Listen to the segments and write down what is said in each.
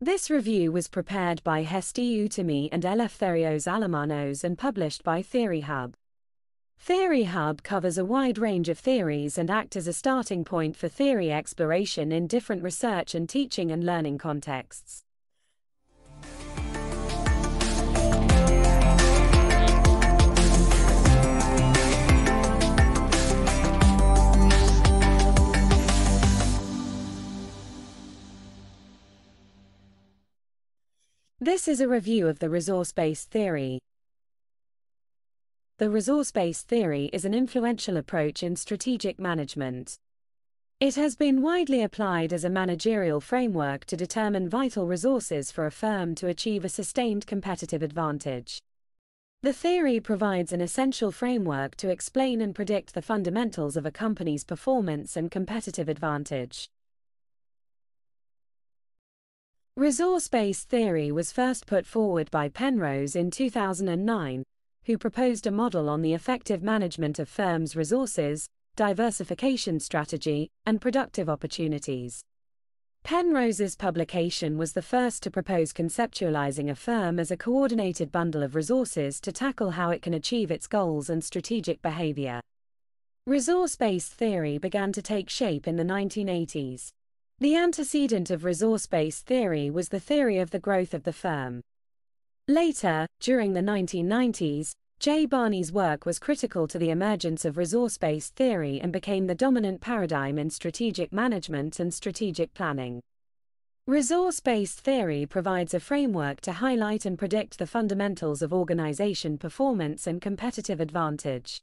This review was prepared by Hesti Utami and Eleftherios Alamanos and published by Theory Hub. Theory Hub covers a wide range of theories and act as a starting point for theory exploration in different research and teaching and learning contexts. This is a review of the resource-based theory. The resource-based theory is an influential approach in strategic management. It has been widely applied as a managerial framework to determine vital resources for a firm to achieve a sustained competitive advantage. The theory provides an essential framework to explain and predict the fundamentals of a company's performance and competitive advantage. Resource-based theory was first put forward by Penrose in 2009, who proposed a model on the effective management of firms' resources, diversification strategy, and productive opportunities. Penrose's publication was the first to propose conceptualizing a firm as a coordinated bundle of resources to tackle how it can achieve its goals and strategic behavior. Resource-based theory began to take shape in the 1980s. The antecedent of resource-based theory was the theory of the growth of the firm. Later, during the 1990s, J. Barney's work was critical to the emergence of resource-based theory and became the dominant paradigm in strategic management and strategic planning. Resource-based theory provides a framework to highlight and predict the fundamentals of organization performance and competitive advantage.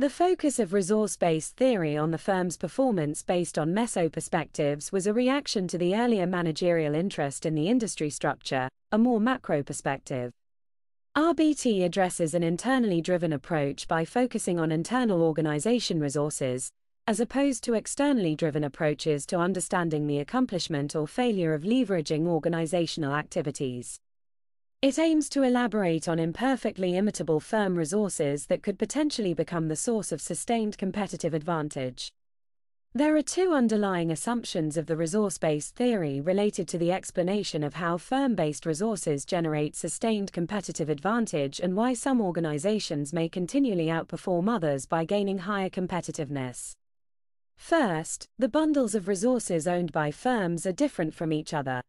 The focus of resource-based theory on the firm's performance based on meso perspectives was a reaction to the earlier managerial interest in the industry structure, a more macro perspective. RBT addresses an internally driven approach by focusing on internal organization resources, as opposed to externally driven approaches to understanding the accomplishment or failure of leveraging organizational activities. It aims to elaborate on imperfectly imitable firm resources that could potentially become the source of sustained competitive advantage. There are two underlying assumptions of the resource-based theory related to the explanation of how firm-based resources generate sustained competitive advantage and why some organizations may continually outperform others by gaining higher competitiveness. First, the bundles of resources owned by firms are different from each other.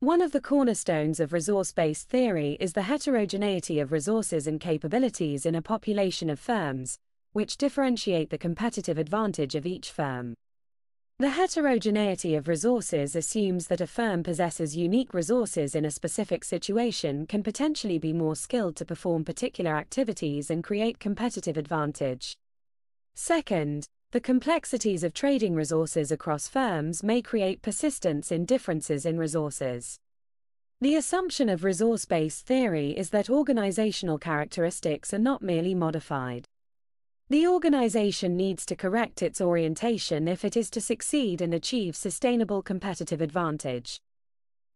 One of the cornerstones of resource-based theory is the heterogeneity of resources and capabilities in a population of firms, which differentiate the competitive advantage of each firm. The heterogeneity of resources assumes that a firm possesses unique resources in a specific situation can potentially be more skilled to perform particular activities and create competitive advantage. Second, the complexities of trading resources across firms may create persistence in differences in resources. The assumption of resource-based theory is that organizational characteristics are not merely modified. The organization needs to correct its orientation if it is to succeed and achieve sustainable competitive advantage.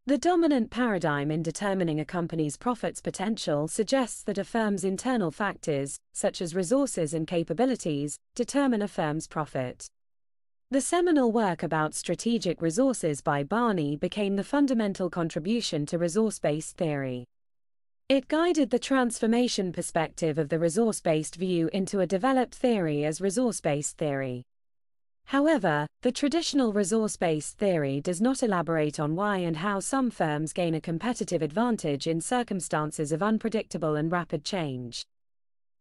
The dominant paradigm in determining a company's profits potential suggests that a firm's internal factors, such as resources and capabilities, determine a firm's profit. The seminal work about strategic resources by Barney became the fundamental contribution to resource-based theory. It guided the transformation perspective of the resource-based view into a developed theory as resource-based theory. However, the traditional resource-based theory does not elaborate on why and how some firms gain a competitive advantage in circumstances of unpredictable and rapid change.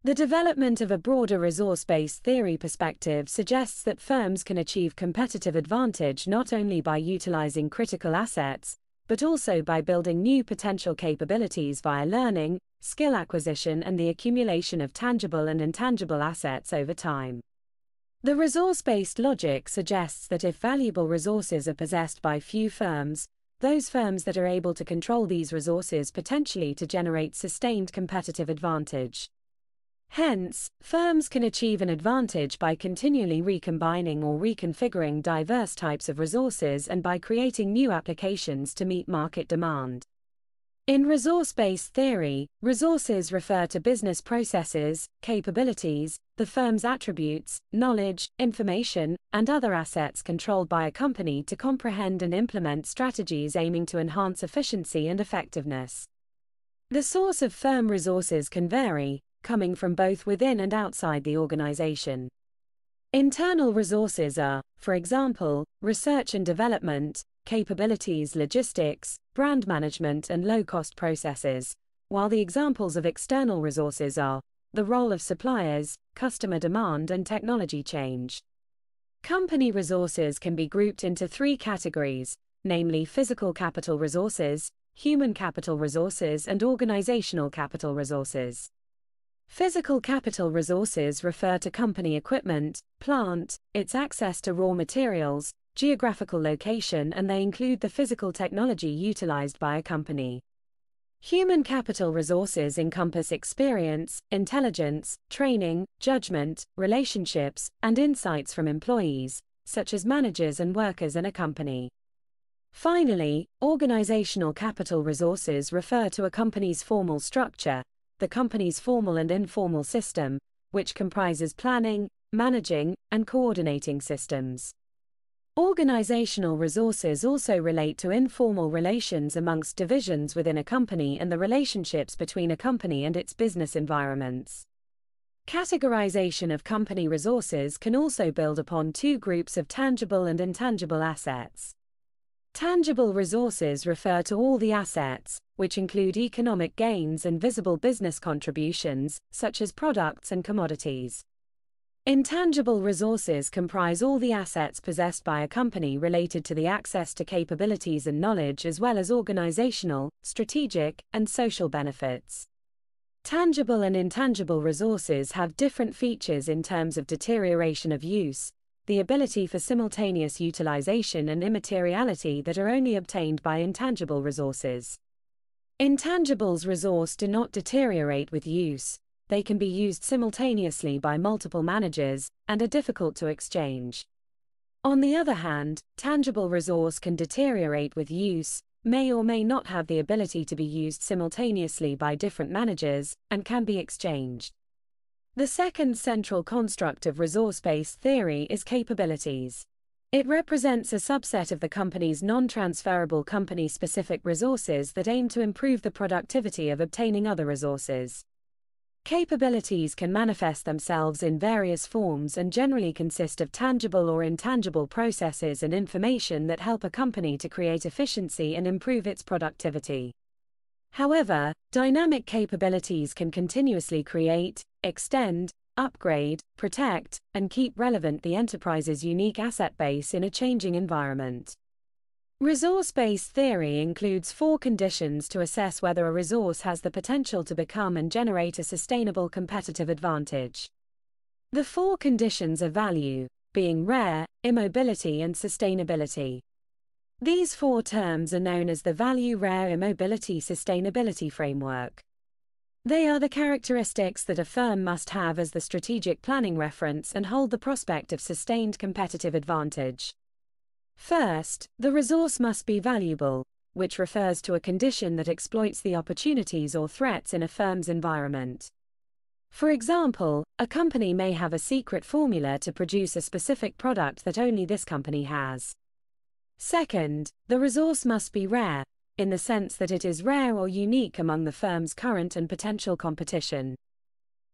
The development of a broader resource-based theory perspective suggests that firms can achieve competitive advantage not only by utilizing critical assets, but also by building new potential capabilities via learning, skill acquisition and the accumulation of tangible and intangible assets over time. The resource-based logic suggests that if valuable resources are possessed by few firms, those firms that are able to control these resources potentially to generate sustained competitive advantage. Hence, firms can achieve an advantage by continually recombining or reconfiguring diverse types of resources and by creating new applications to meet market demand. In resource-based theory, resources refer to business processes, capabilities, the firm's attributes, knowledge, information, and other assets controlled by a company to comprehend and implement strategies aiming to enhance efficiency and effectiveness. The source of firm resources can vary, coming from both within and outside the organization. Internal resources are, for example, research and development, capabilities logistics, brand management and low-cost processes, while the examples of external resources are the role of suppliers, customer demand and technology change. Company resources can be grouped into three categories, namely physical capital resources, human capital resources and organizational capital resources. Physical capital resources refer to company equipment, plant, its access to raw materials, geographical location and they include the physical technology utilized by a company. Human capital resources encompass experience, intelligence, training, judgment, relationships, and insights from employees, such as managers and workers in a company. Finally, organizational capital resources refer to a company's formal structure, the company's formal and informal system, which comprises planning, managing, and coordinating systems. Organizational resources also relate to informal relations amongst divisions within a company and the relationships between a company and its business environments. Categorization of company resources can also build upon two groups of tangible and intangible assets. Tangible resources refer to all the assets, which include economic gains and visible business contributions, such as products and commodities. Intangible resources comprise all the assets possessed by a company related to the access to capabilities and knowledge as well as organizational, strategic, and social benefits. Tangible and intangible resources have different features in terms of deterioration of use, the ability for simultaneous utilization and immateriality that are only obtained by intangible resources. Intangibles resource do not deteriorate with use, they can be used simultaneously by multiple managers and are difficult to exchange. On the other hand, tangible resource can deteriorate with use, may or may not have the ability to be used simultaneously by different managers, and can be exchanged. The second central construct of resource-based theory is capabilities. It represents a subset of the company's non-transferable company-specific resources that aim to improve the productivity of obtaining other resources. Capabilities can manifest themselves in various forms and generally consist of tangible or intangible processes and information that help a company to create efficiency and improve its productivity. However, dynamic capabilities can continuously create, extend, upgrade, protect, and keep relevant the enterprise's unique asset base in a changing environment. Resource-based theory includes four conditions to assess whether a resource has the potential to become and generate a sustainable competitive advantage. The four conditions are value, being rare, immobility and sustainability. These four terms are known as the Value Rare Immobility Sustainability Framework. They are the characteristics that a firm must have as the strategic planning reference and hold the prospect of sustained competitive advantage. First, the resource must be valuable, which refers to a condition that exploits the opportunities or threats in a firm's environment. For example, a company may have a secret formula to produce a specific product that only this company has. Second, the resource must be rare, in the sense that it is rare or unique among the firm's current and potential competition.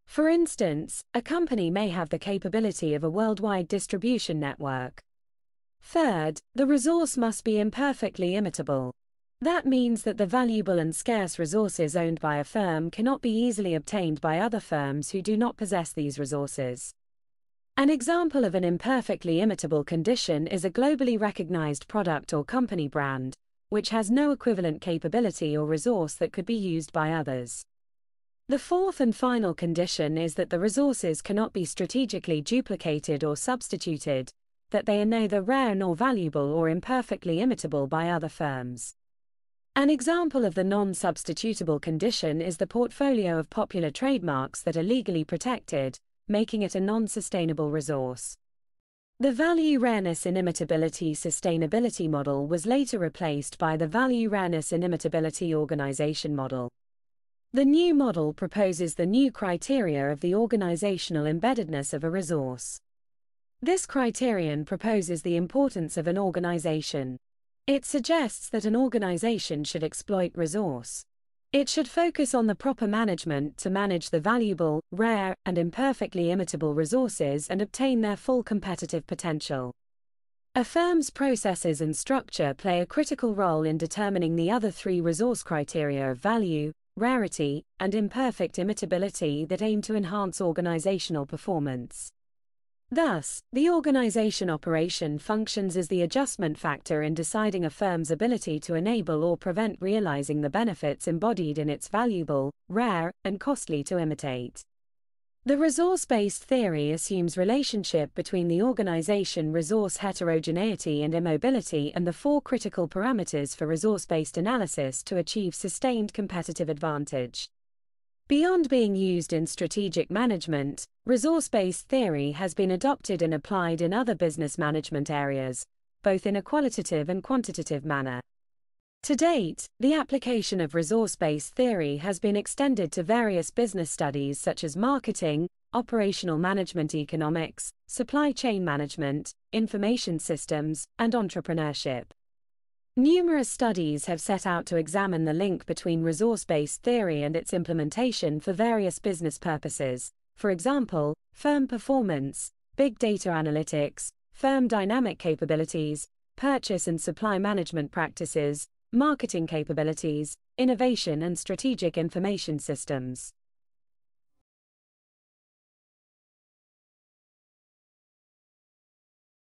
For instance, a company may have the capability of a worldwide distribution network. Third, the resource must be imperfectly imitable. That means that the valuable and scarce resources owned by a firm cannot be easily obtained by other firms who do not possess these resources. An example of an imperfectly imitable condition is a globally recognized product or company brand, which has no equivalent capability or resource that could be used by others. The fourth and final condition is that the resources cannot be strategically duplicated or substituted, that they are neither rare nor valuable or imperfectly imitable by other firms. An example of the non-substitutable condition is the portfolio of popular trademarks that are legally protected, making it a non-sustainable resource. The value rareness inimitability sustainability model was later replaced by the value rareness inimitability organization model. The new model proposes the new criteria of the organizational embeddedness of a resource. This criterion proposes the importance of an organization. It suggests that an organization should exploit resource. It should focus on the proper management to manage the valuable, rare, and imperfectly imitable resources and obtain their full competitive potential. A firm's processes and structure play a critical role in determining the other three resource criteria of value, rarity, and imperfect imitability that aim to enhance organizational performance. Thus, the organization operation functions as the adjustment factor in deciding a firm's ability to enable or prevent realizing the benefits embodied in its valuable, rare, and costly to imitate. The resource-based theory assumes relationship between the organization resource heterogeneity and immobility and the four critical parameters for resource-based analysis to achieve sustained competitive advantage. Beyond being used in strategic management, resource-based theory has been adopted and applied in other business management areas, both in a qualitative and quantitative manner. To date, the application of resource-based theory has been extended to various business studies such as marketing, operational management economics, supply chain management, information systems, and entrepreneurship. Numerous studies have set out to examine the link between resource-based theory and its implementation for various business purposes, for example, firm performance, big data analytics, firm dynamic capabilities, purchase and supply management practices, marketing capabilities, innovation and strategic information systems.